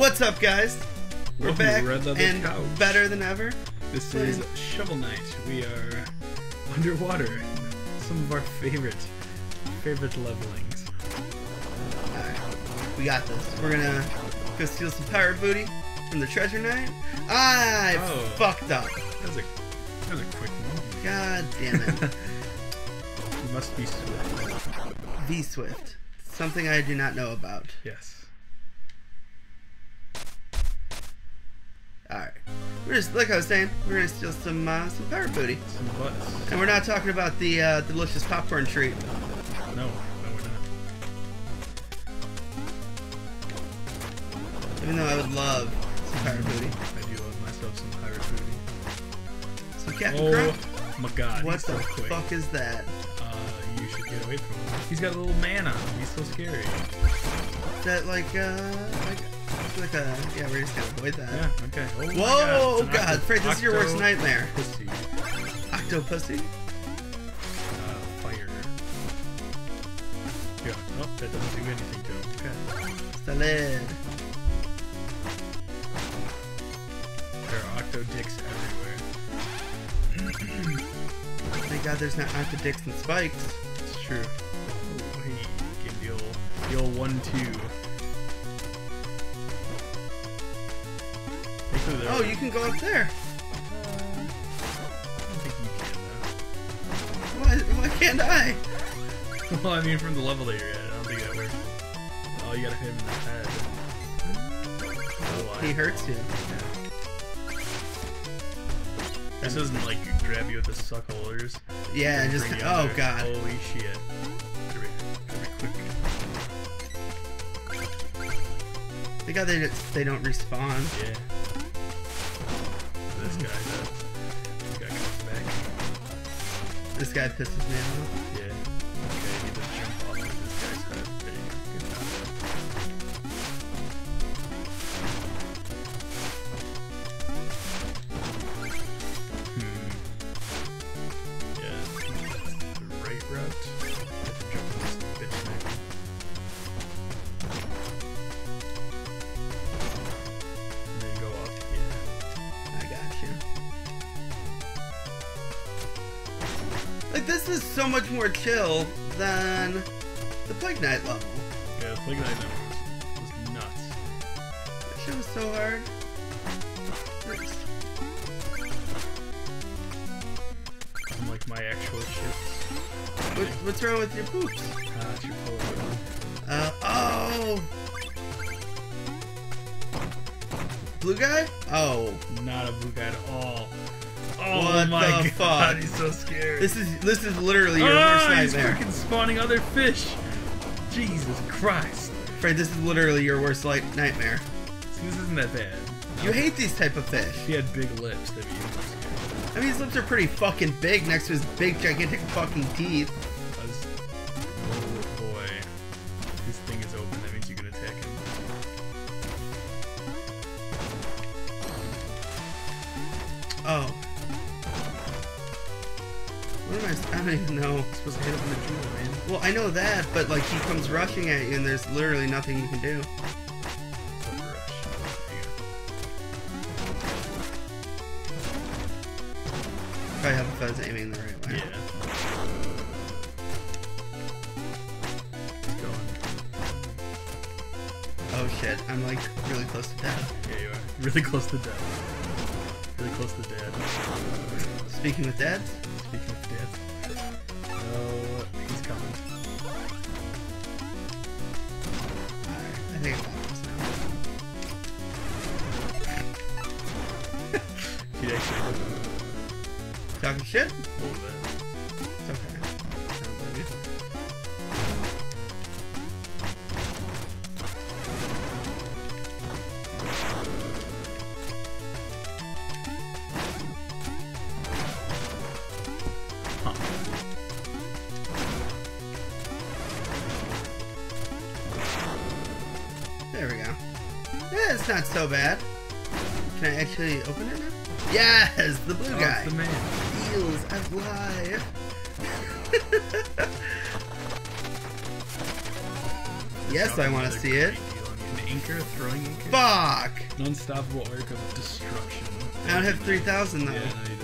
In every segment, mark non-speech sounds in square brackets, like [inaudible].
What's up, guys? We're Welcome back Red and Couch. better than ever. This is Shovel Knight. We are underwater. Some of our favorite, favorite levelings. Alright, we got this. We're gonna go steal some pirate booty from the treasure knight. I Oh. fucked up. That was a, that was a quick one. God damn it. [laughs] You must be swift. V Swift. Something I do not know about. Yes. Alright. We're just like I was saying, we're gonna steal some uh, some pirate booty. Some butts. And we're not talking about the uh, delicious popcorn treat. No, no, we're not. Even though I would love some pirate booty. I do love myself some pirate booty. Some Captain Oh Crunch. my god, What the so fuck is that? Uh, you should get away from him. He's got a little man on him. He's so scary. Is that like uh like like a yeah, we're just gonna avoid that. Yeah, okay. Oh Whoa, It's an God, Fred, this is your worst nightmare. Pussy. Octopussy? Uh, fire. Yeah. Oh, that doesn't do anything to him. Okay. Salad. There are octo dicks everywhere. [clears throat] Thank God there's not Octo Dicks and Spikes. It's true. Oh, hey, give the old, the old one [laughs] Oh, you can go up there. I don't think you Why why can't I? [laughs] well, I mean, from the level that you're at, I don't think that works. Oh, you gotta hit him in the head. Oh, He hurts you. This doesn't, like grab you with the suck holders. Yeah, and just oh under. god. Holy shit. Be, gotta quick. Thank God they just, they don't respawn. Yeah. This guy pisses me off. Yeah. Okay, he just jump off of this guy's head. There you go. So much more chill than the Plague Knight level. Yeah, the Plague Knight was, was nuts. That shit was so hard. Unlike my actual ships. What, what's wrong with your poops? Ah, it's your polo. Uh, oh! Blue guy? Oh. Not a blue guy at all. Oh What my the god, fuck? he's so scary. This is this is literally your ah, worst he's nightmare. freaking spawning other fish. Jesus Christ. Fred, this is literally your worst like nightmare. See, this isn't that bad. You hate these type of fish. If he had big lips, that'd be even more. I mean, his lips are pretty fucking big next to his big, gigantic fucking teeth. Was- Oh boy. This thing is open, that means you can attack him. Oh. What am I? [laughs] I don't even know. You're supposed to hit him in the jewel, man. Well, I know that, but like he comes rushing at you, and there's literally nothing you can do. Sucker rush. There you Probably have if I was aiming the right go. way. Yeah. Keep going. Oh shit! I'm like really close to death. Yeah, you are. Really close to death. Really close to death. Speaking with dads, Of death. Oh, he's coming. Alright, I think I got this now. [laughs] He actually a Talking shit? little bit. I want to see it. anchor, throwing anchor. Fuck! An unstoppable arc of destruction. I don't have 3,000 though. Yeah, no, you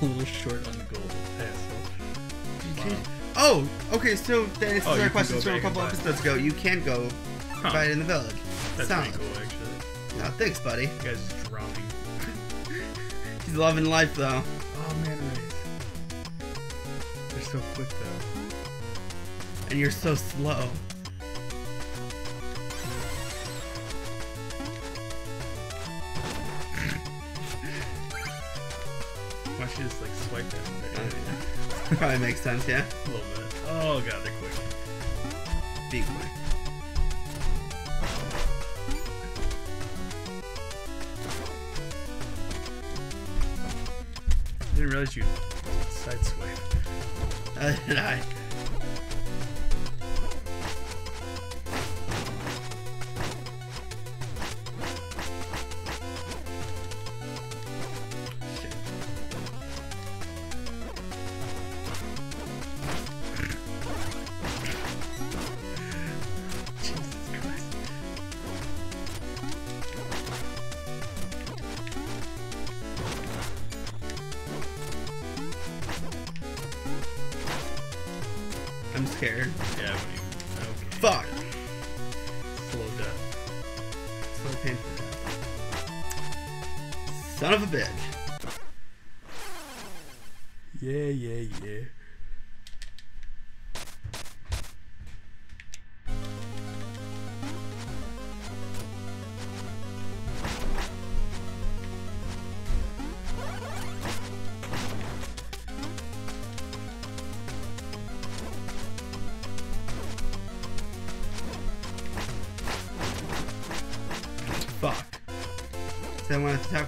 don't. [laughs] a little short on gold. Asshole. Wow. Oh, okay, so that answers Oh, you our can questions from a couple episodes ago. You can go Huh. buy it in the village. That's Solid. pretty cool, actually. No, thanks, buddy. You guys just dropping. [laughs] He's loving life though. Oh man, rays. They're so quick though. And you're so slow. Why don't you just like swipe? Uh, Probably makes sense, yeah? A little bit. Oh god, they're quick. Be quick. Didn't realize you side swipe. Uh, did [laughs] I? I'm scared. Yeah, what Okay. Fuck! Slow death. So painful. Son of a bitch. Yeah, yeah, yeah.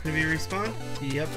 Gonna be respawn? Yep.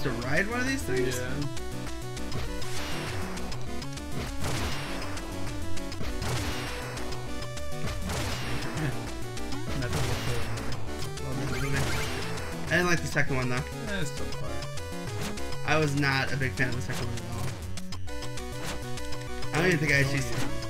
Supposed to ride one of these things? Yeah. Not the whole thing. Well, then, moving. I didn't like the second one though. Eh, it's still far. I was not a big fan of the second one at all. I don't even think I actually.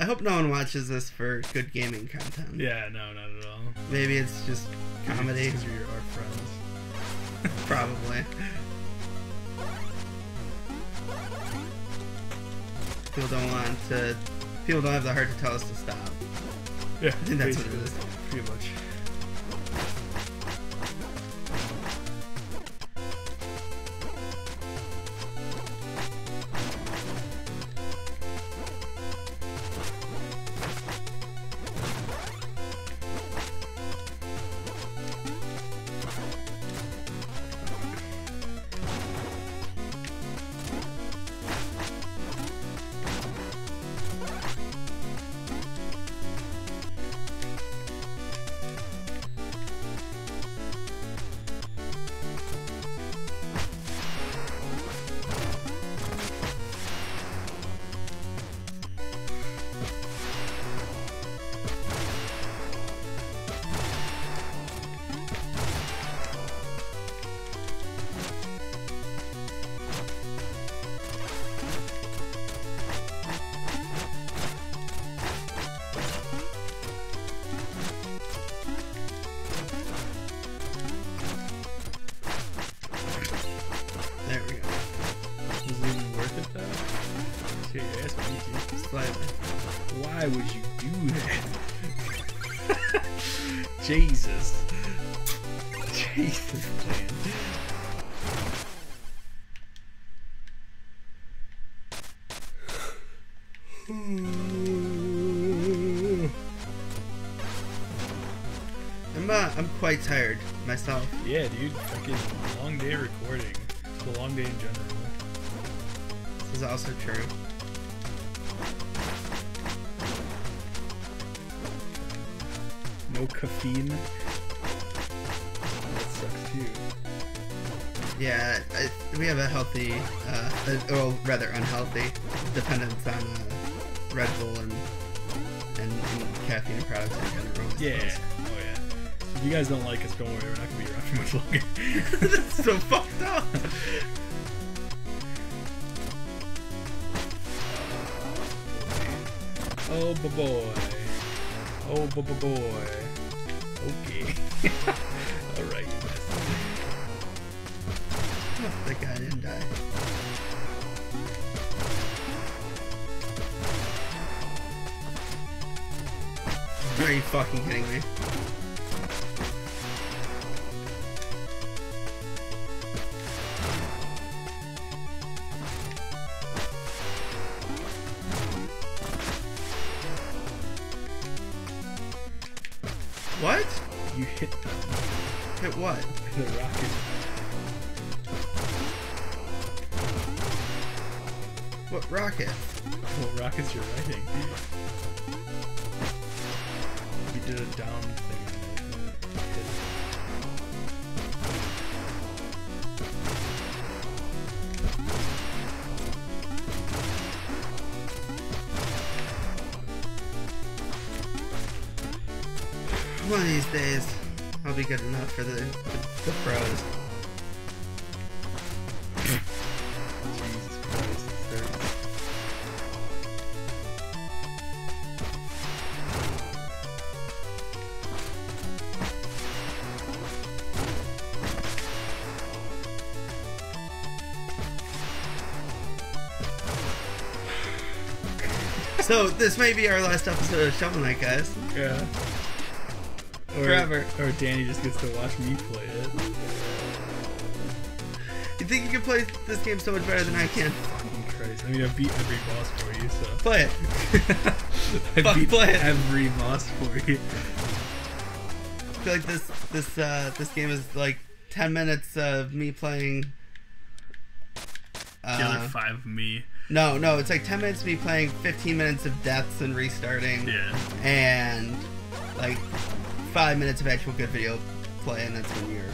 I hope no one watches this for good gaming content. yeah, no, not at all. Maybe it's just comedy. Because you're our friends. [laughs] Probably. People don't want to. People don't have the heart to tell us to stop. Yeah, I think that's what it is. Pretty much. I'm uh, I'm quite tired myself. Yeah, dude. Fucking long day recording. It's a long day in general. This is also true. No caffeine. That sucks too. Yeah, I, we have a healthy, uh, uh, well, rather unhealthy dependence on uh, Red Bull and, and and caffeine products in general. Yeah. Oh yeah. If you guys don't like us, don't worry. We're not gonna be around for much longer. That's [laughs] [laughs] so fucked up. Oh boy. Oh boy. Okay. [laughs] Alright, you oh, bastard. that guy didn't die. Are you fucking kidding me? What? You hit. Hit what? [laughs] The rocket. What rocket? What rockets you're riding? Did a down thing. One of these days, I'll be good enough for the, the, the pros. So this may be our last episode of Shovel Knight, guys. Yeah. Or, Forever. Or Danny just gets to watch me play it. You think you can play this game so much better than I can? Fucking Christ. I mean, I beat every boss for you, so. Play it. [laughs] I Fuck, beat play it. every boss for you. I feel like this this uh this game is like ten minutes of me playing. The other Uh, five of me. No, no, it's like ten minutes of me playing, fifteen minutes of deaths and restarting, Yeah. and like five minutes of actual good video play, and that's when you're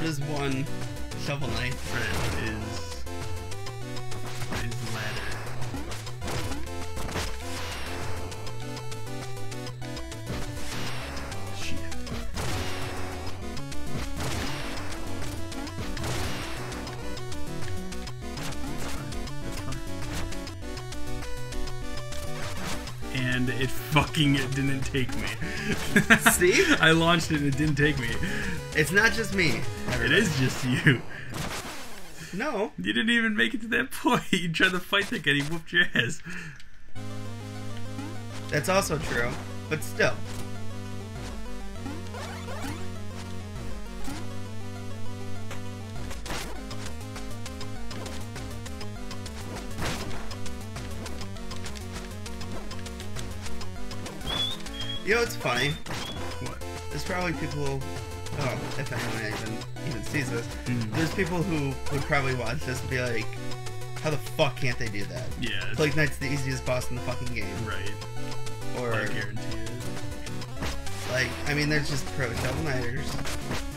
does one shovel knight? Fred is is ladder. Shit. That's fine. That's fine. And it fucking it didn't take me. See? [laughs] I launched it and it didn't take me. It's not just me. Everybody. It is just you. No. You didn't even make it to that [laughs] point. You tried to fight that guy, he whooped your ass. That's also true, but still. You know, what's funny. What? There's probably people Oh, if anyone even even sees this, Mm. there's people who would probably watch this and be like, "How the fuck can't they do that?" Yeah. Plague Knight's the easiest boss in the fucking game. right. Or I guarantee it. like, I mean, there's just pro Shovel Knighters,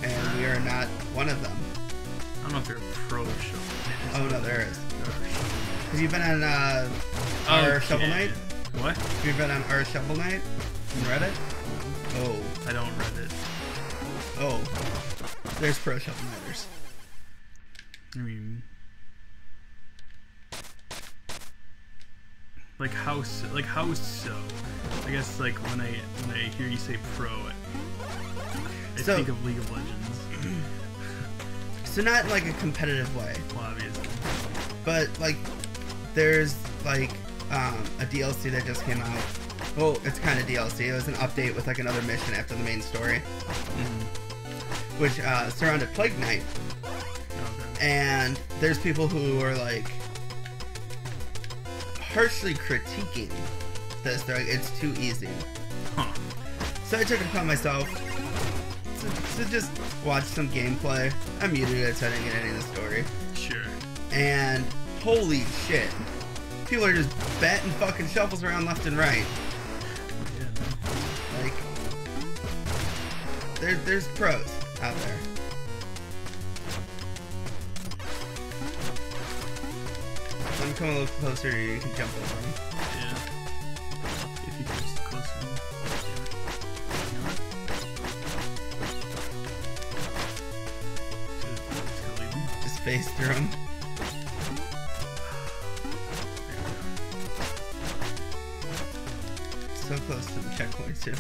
and we are not one of them. I don't know if they're pro shovel. Oh no, there is. Have you been on uh, our Shovel Knight? What? Have you been on our Shovel Knight on Reddit? Oh, I don't read it. Oh. There's pro Shovel Knighters. I mean, like how so, like how so? I guess like when I when I hear you say pro, I, So- think of League of Legends. [clears throat] So not like a competitive way, Well, obviously. but like there's like um, a DLC that just came out. Well, it's kind of DLC. It was an update with like another mission after the main story, Mm-hmm. Which uh, surrounded Plague Knight. Okay. and there's people who are like harshly critiquing this. They're like, it's too easy. Huh. So I took it upon myself to, to just watch some gameplay. I muted it so I didn't get any of the story. Sure. And holy shit, people are just batting fucking shovels around left and right. Yeah. Like, there, there's pros out there. Let me come a little closer. You can jump over them. Yeah. If you just closer. Damn it. Know? Just, just go leave me. Just face through them. There we go. So close to the checkpoint too.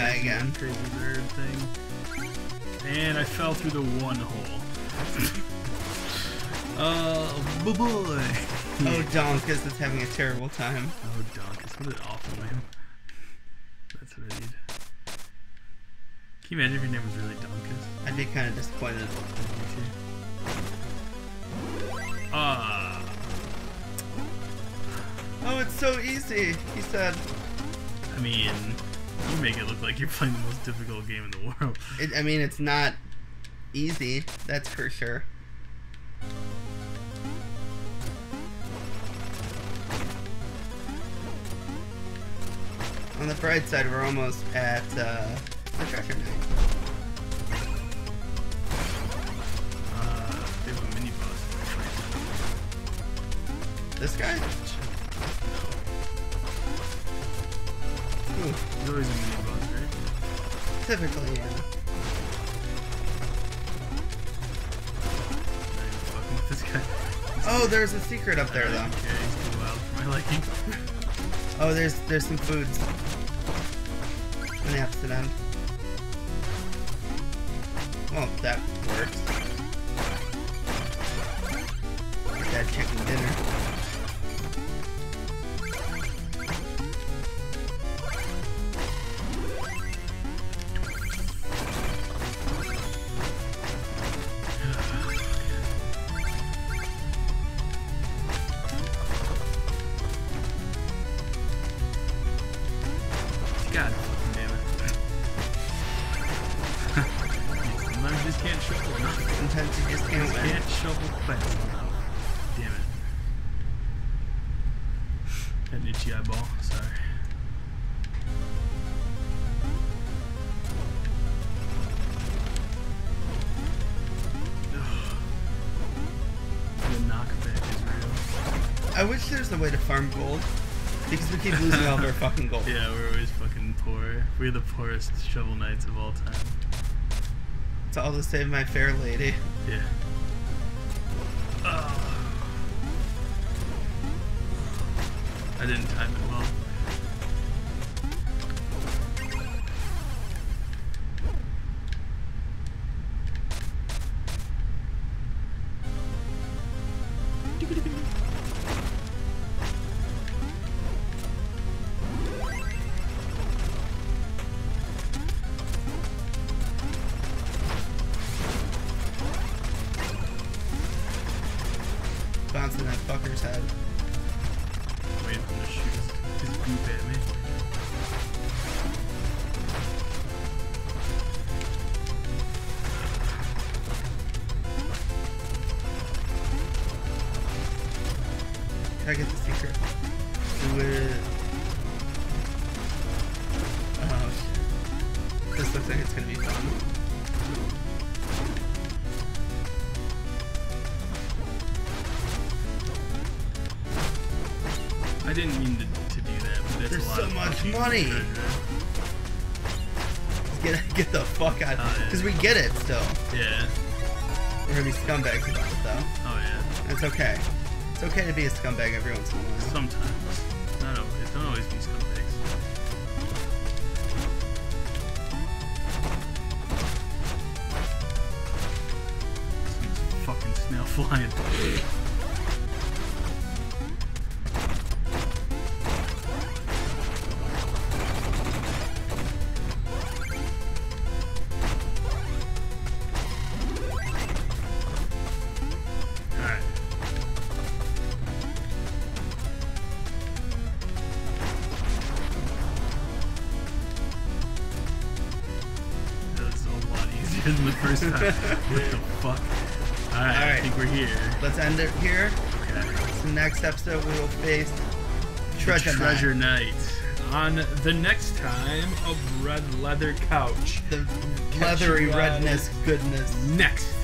Guy again. Crazy bird thing. And I fell through the one hole. [laughs] oh, boy. [laughs] Oh, Donkus is having a terrible time. Oh, Donkus. What an awful name. That's what I need. Can you imagine if your name was really Donkus? I'd be kind of disappointed. Ah. Oh, it's so easy. He said. I mean, you make it look like you're playing the most difficult game in the world. It, I mean, it's not easy. That's for sure. On the bright side, we're almost at uh, the treasure knight. Uh, they have a mini boss. This guy? There's always a mini boss, right? typically, yeah. This guy. Oh, there's a secret up there, though. Okay, he's too wild for my liking. Oh, there's there's some foods on the opposite end. Well, that works. Get that chicken dinner. Just can't shovel enough. Sometimes you just can't win. Can't shovel fast enough. Damn it. An itchy eyeball, sorry. Ugh. [sighs] The knockback is real. I wish there's a way to farm gold. Because we keep losing all of our [laughs] fucking gold. Yeah, we're always fucking poor. We're the poorest shovel knights of all time. It's all to save my fair lady. Yeah. Ugh. I didn't time it well. Like it's gonna be fun. I didn't mean to, to do that, but that's There's a lot so of much money. treasure. Get get the fuck out. Oh, yeah. Because we get it still. Yeah. We're gonna be scumbags about it though. Oh yeah. It's okay. It's okay to be a scumbag every once in a while. Sometimes. Snail flying. Alright. That was a lot easier than the first time. what the [laughs] fuck? Alright, I think we're here. Let's end it here. Okay. So next episode we will face Treasure. Treasure Knight. On the next time of Red Leather Couch. The leathery uh, redness goodness. Next.